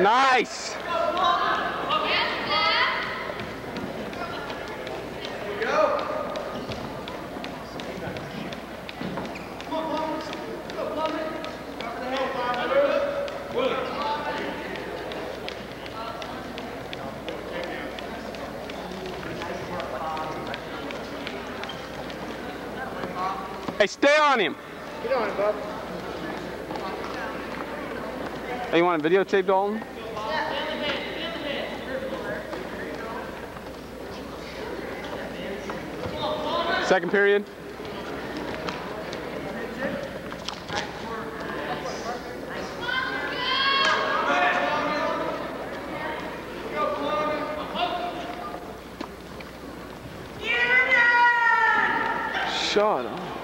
Nice! Hey, stay on him. Get on him, bub. Hey, you want to videotape, Dalton? Second period. Shut up.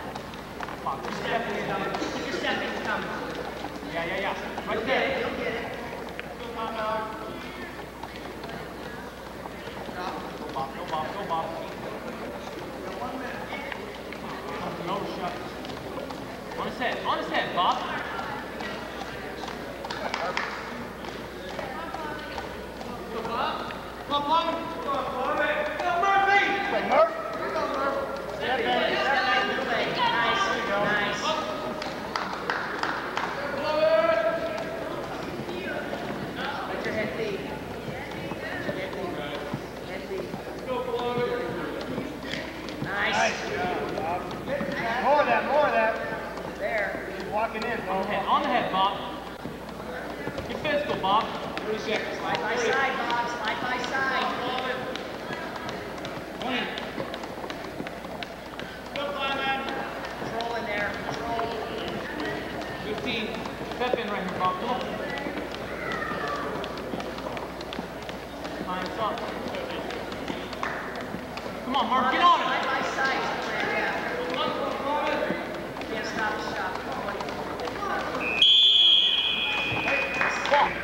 On his head, on his head, Bob. Bob. 30 seconds. Slide by side, Bob. Slide by side. Clean. Good fly, man. Control in there. Control. 15. Step in right here, Bob. Come on. Mine's up. Come on, Mark. Get on it. Slide by side. Can't stop the shot. Come on, buddy. Walk.